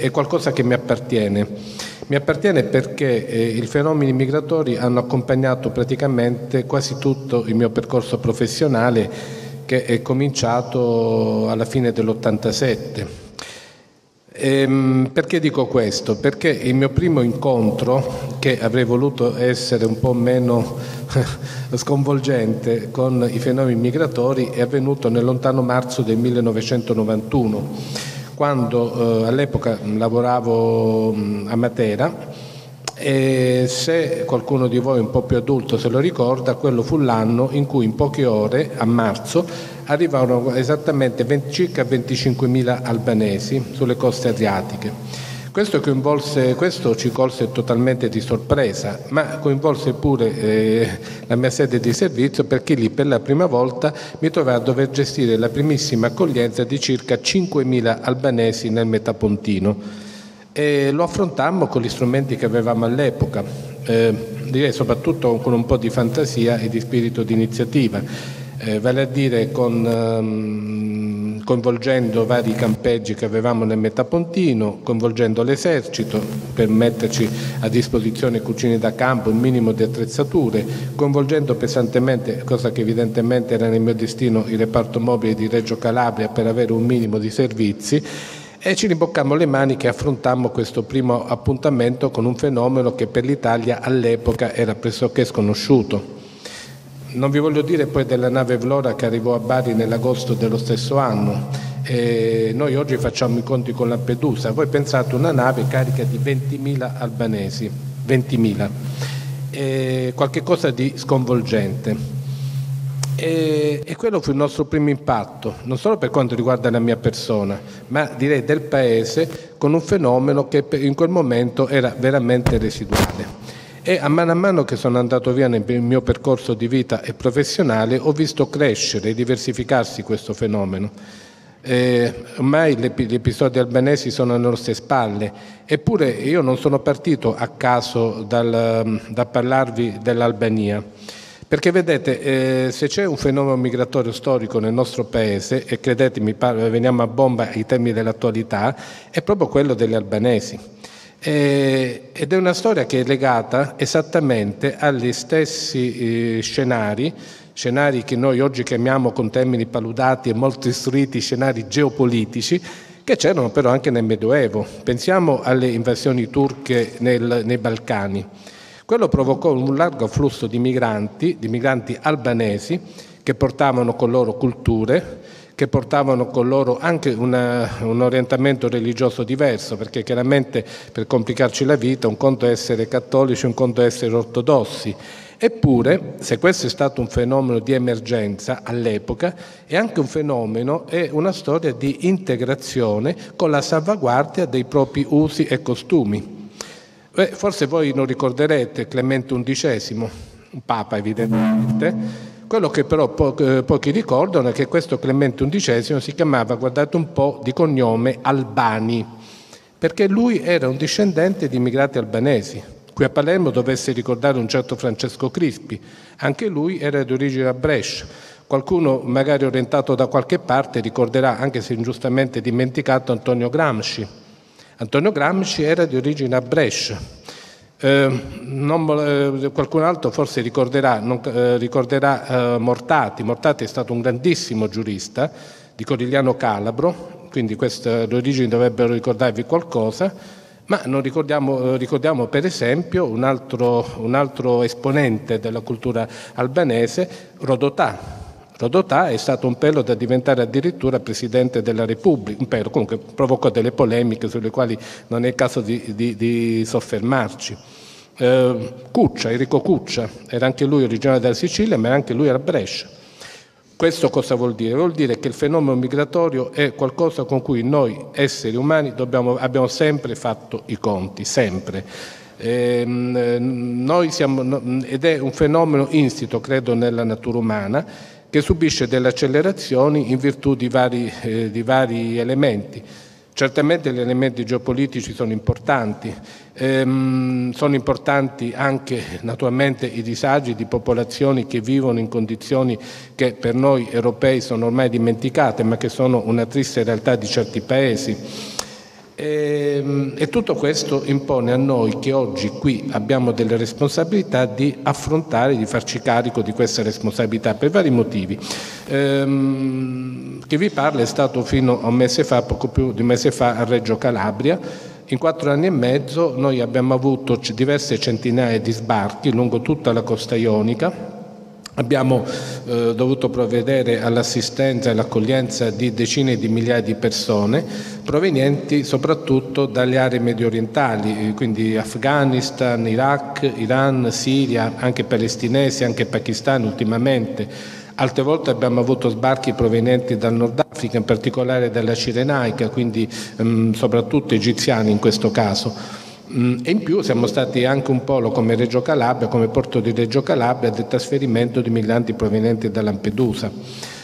è qualcosa che mi appartiene. Mi appartiene perché eh, i fenomeni migratori hanno accompagnato praticamente quasi tutto il mio percorso professionale che è cominciato alla fine dell'87. Ehm, perché dico questo? Perché il mio primo incontro, che avrei voluto essere un po' meno sconvolgente con i fenomeni migratori, è avvenuto nel lontano marzo del 1991 quando eh, all'epoca lavoravo mh, a Matera e se qualcuno di voi un po' più adulto se lo ricorda, quello fu l'anno in cui in poche ore, a marzo, arrivarono esattamente 20, circa 25.000 albanesi sulle coste adriatiche. Questo, questo, ci colse totalmente di sorpresa, ma coinvolse pure eh, la mia sede di servizio perché lì per la prima volta mi trovai a dover gestire la primissima accoglienza di circa 5.000 albanesi nel Metapontino. E lo affrontammo con gli strumenti che avevamo all'epoca, eh, direi soprattutto con un po' di fantasia e di spirito di iniziativa, eh, vale a dire con... Um, coinvolgendo vari campeggi che avevamo nel Metapontino, coinvolgendo l'esercito per metterci a disposizione cucine da campo, un minimo di attrezzature, coinvolgendo pesantemente, cosa che evidentemente era nel mio destino, il reparto mobile di Reggio Calabria per avere un minimo di servizi e ci rimboccammo le mani che affrontammo questo primo appuntamento con un fenomeno che per l'Italia all'epoca era pressoché sconosciuto. Non vi voglio dire poi della nave Vlora che arrivò a Bari nell'agosto dello stesso anno. E noi oggi facciamo i conti con Lampedusa. Voi pensate una nave carica di 20.000 albanesi, 20.000. E qualche cosa di sconvolgente. E, e, quello fu il nostro primo impatto, non solo per quanto riguarda la mia persona, ma direi del paese, con un fenomeno che in quel momento era veramente residuale. E a mano a mano che sono andato via nel mio percorso di vita e professionale ho visto crescere e diversificarsi questo fenomeno. Eh, ormai gli episodi albanesi sono alle nostre spalle, eppure io non sono partito a caso dal, da parlarvi dell'Albania. Perché vedete, eh, se c'è un fenomeno migratorio storico nel nostro paese, e credetemi, veniamo a bomba ai temi dell'attualità, è proprio quello degli albanesi. Eh, ed è una storia che è legata esattamente agli stessi eh, scenari, scenari che noi oggi chiamiamo con termini paludati e molto istruiti scenari geopolitici, che c'erano però anche nel Medioevo. Pensiamo alle invasioni turche nel, nei Balcani. Quello provocò un largo afflusso di migranti, di migranti albanesi, che portavano con loro culture, che portavano con loro anche una, un orientamento religioso diverso, perché chiaramente per complicarci la vita un conto è essere cattolici, un conto è essere ortodossi. Eppure, se questo è stato un fenomeno di emergenza all'epoca, è anche un fenomeno, è una storia di integrazione con la salvaguardia dei propri usi e costumi. Beh, forse voi non ricorderete Clemente XI, un papa evidentemente, quello che però po- eh, pochi ricordano è che questo Clemente XI si chiamava, guardate un po', di cognome Albani, perché lui era un discendente di immigrati albanesi. Qui a Palermo dovesse ricordare un certo Francesco Crispi, anche lui era di origine a Brescia. Qualcuno, magari orientato da qualche parte, ricorderà, anche se ingiustamente dimenticato, Antonio Gramsci. Antonio Gramsci era di origine a Brescia, eh, non, eh, qualcun altro forse ricorderà, non, eh, ricorderà eh, Mortati. Mortati è stato un grandissimo giurista di Corigliano Calabro, quindi queste origini dovrebbero ricordarvi qualcosa, ma ricordiamo, eh, ricordiamo, per esempio un altro, un altro esponente della cultura albanese, Rodotà, Rodotà è stato un pelo da diventare addirittura Presidente della Repubblica, un pelo comunque provocò delle polemiche sulle quali non è il caso di, di, di soffermarci. Eh, Cuccia, Enrico Cuccia, era anche lui originario della Sicilia, ma anche lui era Brescia. Questo cosa vuol dire? Vuol dire che il fenomeno migratorio è qualcosa con cui noi esseri umani dobbiamo, abbiamo sempre fatto i conti, sempre. Eh, siamo, ed è un fenomeno insito, credo, nella natura umana che subisce delle accelerazioni in virtù di vari, eh, di vari elementi. Certamente gli elementi geopolitici sono importanti, ehm, sono importanti anche naturalmente i disagi di popolazioni che vivono in condizioni che per noi europei sono ormai dimenticate, ma che sono una triste realtà di certi paesi. E, ehm, e, tutto questo impone a noi che oggi qui abbiamo delle responsabilità di affrontare, di farci carico di questa responsabilità per vari motivi. Ehm, chi vi parla è stato fino a un mese fa, poco più di un mese fa, a Reggio Calabria. In quattro anni e mezzo noi abbiamo avuto diverse centinaia di sbarchi lungo tutta la costa ionica Abbiamo eh, dovuto provvedere all'assistenza e all'accoglienza di decine di migliaia di persone provenienti soprattutto dalle aree medio orientali, quindi Afghanistan, Iraq, Iran, Siria, anche palestinesi, anche pakistani ultimamente. Altre volte abbiamo avuto sbarchi provenienti dal Nord Africa, in particolare dalla Cirenaica, quindi ehm, soprattutto egiziani in questo caso. Mm, e in più siamo stati anche un polo come Reggio Calabria, come Porto di Reggio Calabria, del trasferimento di migranti provenienti da Lampedusa.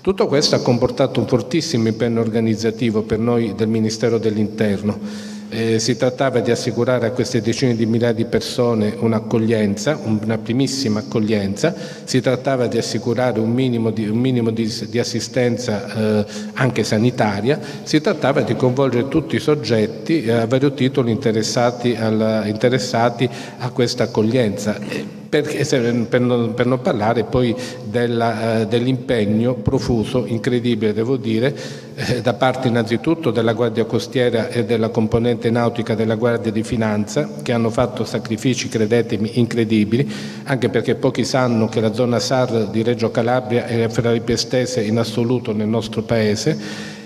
Tutto questo ha comportato un fortissimo impegno organizzativo per noi del Ministero dell'Interno. Eh, si trattava di assicurare a queste decine di migliaia di persone un'accoglienza, una primissima accoglienza, si trattava di assicurare un minimo di, un minimo di, di assistenza eh, anche sanitaria, si trattava di coinvolgere tutti i soggetti eh, a vario titolo interessati, alla, interessati a questa accoglienza. Perché, per, non, per, non, parlare poi eh, dell'impegno profuso, incredibile devo dire, eh, da parte innanzitutto della Guardia Costiera e della componente nautica della Guardia di Finanza, che hanno fatto sacrifici, credetemi, incredibili, anche perché pochi sanno che la zona SAR di Reggio Calabria è fra le più estese in assoluto nel nostro Paese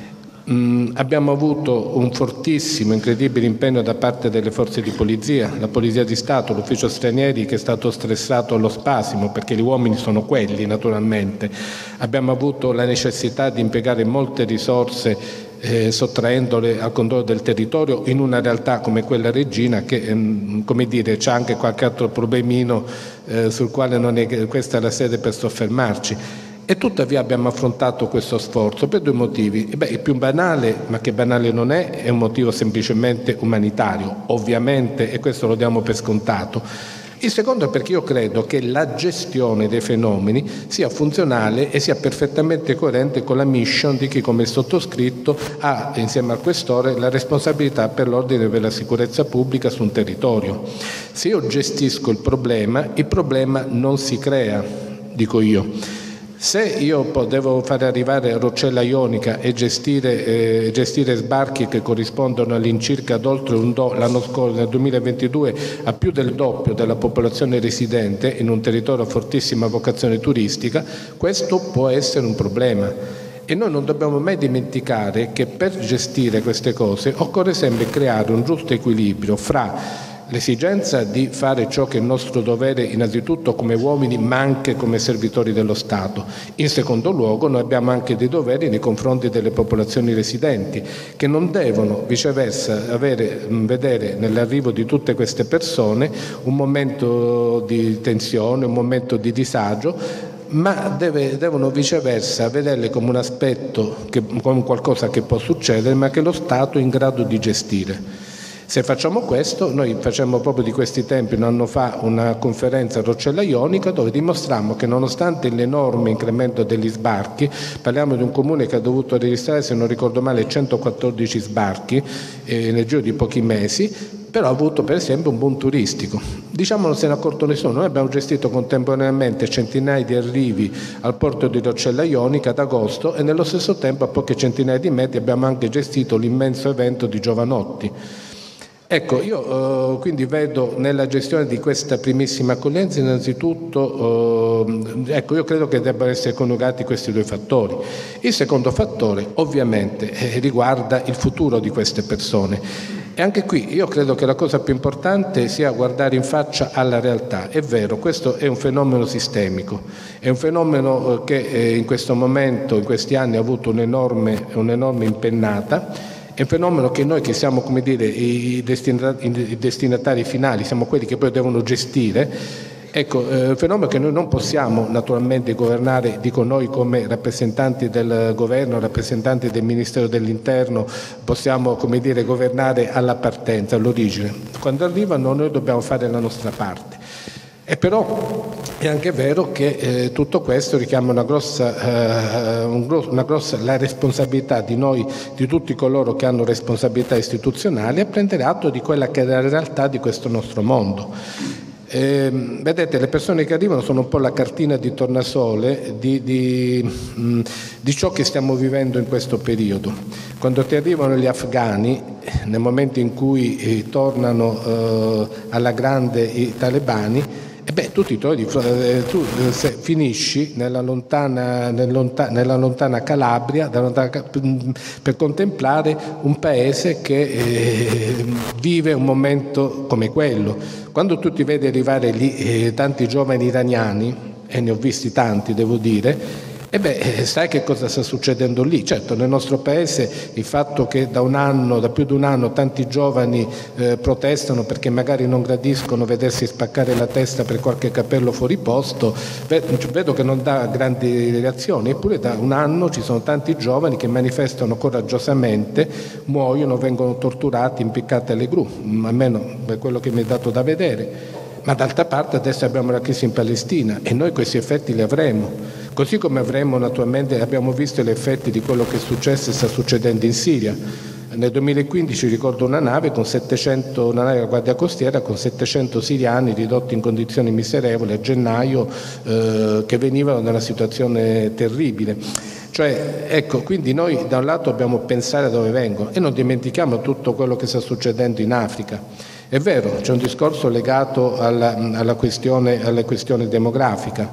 Mm, abbiamo avuto un fortissimo, incredibile impegno da parte delle forze di polizia, la Polizia di Stato, l'Ufficio Stranieri che è stato stressato allo spasimo perché gli uomini sono quelli naturalmente. Abbiamo avuto la necessità di impiegare molte risorse eh, sottraendole al controllo del territorio in una realtà come quella regina che ehm, come dire, c'è anche qualche altro problemino eh, sul quale non è questa la sede per soffermarci. E tuttavia abbiamo affrontato questo sforzo per due motivi. Beh, il più banale, ma che banale non è, è un motivo semplicemente umanitario, ovviamente, e questo lo diamo per scontato. Il secondo è perché io credo che la gestione dei fenomeni sia funzionale e sia perfettamente coerente con la mission di chi come sottoscritto ha insieme al questore la responsabilità per l'ordine e per la sicurezza pubblica su un territorio. Se io gestisco il problema, il problema non si crea, dico io. Se io devo fare arrivare Roccella Ionica e gestire, eh, gestire sbarchi che corrispondono all'incirca ad oltre un do, l'anno scorso, nel 2022, a più del doppio della popolazione residente in un territorio a fortissima vocazione turistica, questo può essere un problema. E noi non dobbiamo mai dimenticare che per gestire queste cose occorre sempre creare un giusto equilibrio fra l'esigenza di fare ciò che è nostro dovere innanzitutto come uomini ma anche come servitori dello Stato. In secondo luogo noi abbiamo anche dei doveri nei confronti delle popolazioni residenti che non devono viceversa avere, vedere nell'arrivo di tutte queste persone un momento di tensione, un momento di disagio ma deve, devono viceversa vederle come un aspetto, che, come qualcosa che può succedere, ma che lo Stato è in grado di gestire. Se facciamo questo, noi facciamo proprio di questi tempi un anno fa una conferenza a Roccella Ionica dove dimostrammo che nonostante l'enorme incremento degli sbarchi, parliamo di un comune che ha dovuto registrare, se non ricordo male, 114 sbarchi eh, nel giro di pochi mesi, però ha avuto per esempio un buon turistico. Diciamo non se ne è accorto nessuno, noi abbiamo gestito contemporaneamente centinaia di arrivi al porto di Roccella Ionica ad agosto e nello stesso tempo a poche centinaia di metri abbiamo anche gestito l'immenso evento di Giovanotti Ecco, io eh, quindi vedo nella gestione di questa primissima accoglienza innanzitutto, eh, ecco, io credo che debbano essere coniugati questi due fattori. Il secondo fattore ovviamente eh, riguarda il futuro di queste persone. E anche qui io credo che la cosa più importante sia guardare in faccia alla realtà. È vero, questo è un fenomeno sistemico, è un fenomeno eh, che eh, in questo momento, in questi anni, ha avuto un'enorme, un'enorme impennata è un fenomeno che noi che siamo come dire, i, destinatari finali, siamo quelli che poi devono gestire, Ecco, è un fenomeno che noi non possiamo naturalmente governare, dico noi come rappresentanti del governo, rappresentanti del Ministero dell'Interno, possiamo come dire, governare alla partenza, all'origine. Quando arrivano noi dobbiamo fare la nostra parte. E però È anche vero che eh, tutto questo richiama una grossa, eh, un una grossa, la responsabilità di noi, di tutti coloro che hanno responsabilità istituzionali, a prendere atto di quella che è la realtà di questo nostro mondo. Eh, vedete, le persone che arrivano sono un po' la cartina di tornasole di, di, mh, di, ciò che stiamo vivendo in questo periodo. Quando ti arrivano gli afghani, nel momento in cui eh, tornano eh, alla grande i talebani, e beh, tu trovi, eh, tu eh, finisci nella lontana, nel lonta, nella lontana Calabria lontana, per contemplare un paese che eh, vive un momento come quello. Quando tu ti vedi arrivare lì eh, tanti giovani iraniani, e ne ho visti tanti devo dire, e beh, eh, sai che cosa sta succedendo lì? Certo, nel nostro paese il fatto che da un anno, da più di un anno, tanti giovani eh, protestano perché magari non gradiscono vedersi spaccare la testa per qualche capello fuori posto, vedo che non dà grandi reazioni, eppure da un anno ci sono tanti giovani che manifestano coraggiosamente, muoiono, vengono torturati, impiccati alle gru, almeno per quello che mi è dato da vedere. Ma d'altra parte adesso abbiamo la crisi in Palestina e noi questi effetti li avremo. Così come avremo naturalmente, abbiamo visto gli effetti di quello che è successo e sta succedendo in Siria. Nel 2015 ricordo una nave, con 700, una nave della Guardia Costiera con 700 siriani ridotti in condizioni miserevoli a gennaio eh, che venivano da una situazione terribile. Cioè, ecco, quindi noi da un lato dobbiamo pensare a dove vengono e non dimentichiamo tutto quello che sta succedendo in Africa. È vero, c'è un discorso legato alla, alla, questione, alla questione, demografica.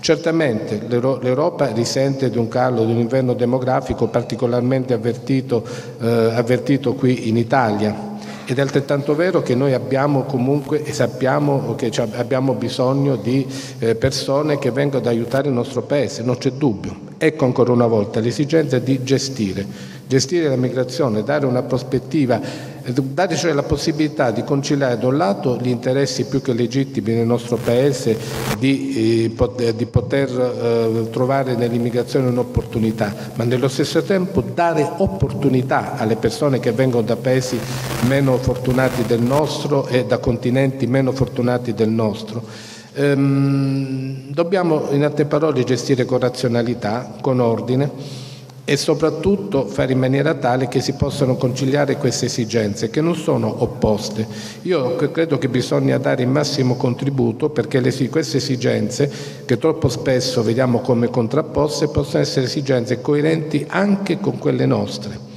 Certamente l'Europa risente di un calo, di un inverno demografico particolarmente avvertito, eh, avvertito qui in Italia. Ed è altrettanto vero che noi abbiamo comunque e sappiamo che abbiamo bisogno di eh, persone che vengono ad aiutare il nostro Paese, non c'è dubbio. Ecco ancora una volta l'esigenza di gestire, gestire la migrazione, dare una prospettiva dare cioè la possibilità di conciliare da un lato gli interessi più che legittimi nel nostro Paese di, eh, di poter eh, trovare nell'immigrazione un'opportunità, ma nello stesso tempo dare opportunità alle persone che vengono da paesi meno fortunati del nostro e da continenti meno fortunati del nostro. Ehm, dobbiamo in altre parole gestire con razionalità, con ordine e soprattutto fare in maniera tale che si possano conciliare queste esigenze che non sono opposte. Io credo che bisogna dare il massimo contributo perché le, queste esigenze, che troppo spesso vediamo come contrapposte, possano essere esigenze coerenti anche con quelle nostre.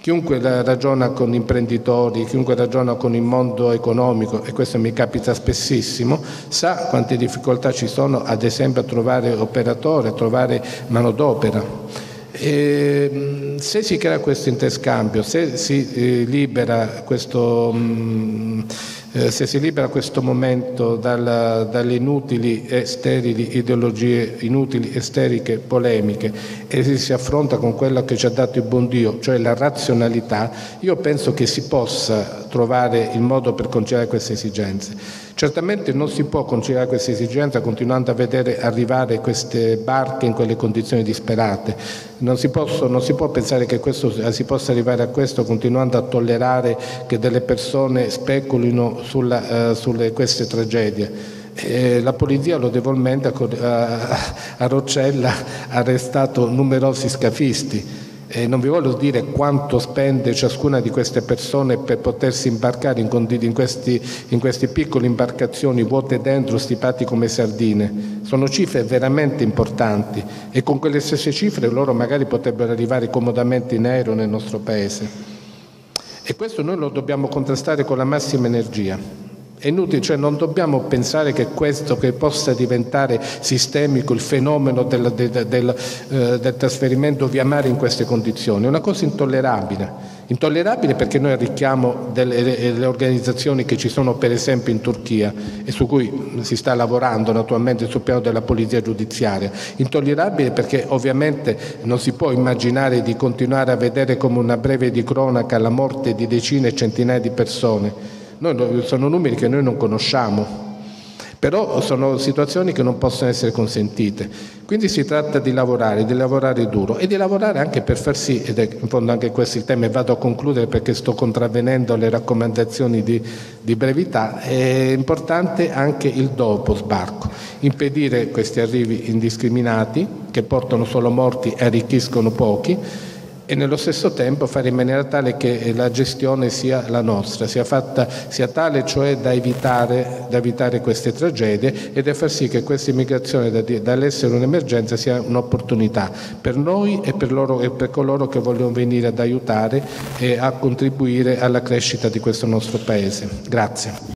Chiunque ragiona con imprenditori, chiunque ragiona con il mondo economico, e questo mi capita spessissimo, sa quante difficoltà ci sono ad esempio a trovare operatore, a trovare manodopera. E, ehm, se si crea questo interscambio, se si eh, libera questo, mh, eh, se si libera questo momento dalla, dalle inutili e sterili ideologie, inutili e sterili polemiche e si affronta con quello che ci ha dato il buon Dio, cioè la razionalità, io penso che si possa trovare il modo per conciliare queste esigenze. Certamente non si può conciliare questa esigenza continuando a vedere arrivare queste barche in quelle condizioni disperate. Non si, posso, non si può pensare che questo, si possa arrivare a questo continuando a tollerare che delle persone speculino sulla, uh, sulle queste tragedie. Eh, la polizia lodevolmente a, a Roccella ha arrestato numerosi scafisti eh, non vi voglio dire quanto spende ciascuna di queste persone per potersi imbarcare in, in, questi, in queste piccole imbarcazioni vuote dentro, stipati come sardine. Sono cifre veramente importanti e con quelle stesse cifre loro magari potrebbero arrivare comodamente in aereo nel nostro paese. E questo noi lo dobbiamo contrastare con la massima energia. È inutile, cioè non dobbiamo pensare che questo che possa diventare sistemico il fenomeno del, del, del, eh, del, trasferimento via mare in queste condizioni, è una cosa intollerabile. Intollerabile perché noi arricchiamo delle organizzazioni che ci sono per esempio in Turchia e su cui si sta lavorando naturalmente sul piano della polizia giudiziaria. Intollerabile perché ovviamente non si può immaginare di continuare a vedere come una breve di cronaca la morte di decine e centinaia di persone noi, sono numeri che noi non conosciamo, Però sono situazioni che non possono essere consentite. Quindi si tratta di lavorare, di lavorare duro e di lavorare anche per far sì, ed è in fondo anche questo il tema, e vado a concludere perché sto contravvenendo le raccomandazioni di, di brevità, è importante anche il dopo sbarco, impedire questi arrivi indiscriminati che portano solo morti e arricchiscono pochi e nello stesso tempo fare in maniera tale che la gestione sia la nostra, sia, fatta, sia tale cioè da evitare, da evitare, queste tragedie e da far sì che questa immigrazione dall'essere un'emergenza sia un'opportunità per noi e per, loro, e per coloro che vogliono venire ad aiutare e a contribuire alla crescita di questo nostro Paese. Grazie.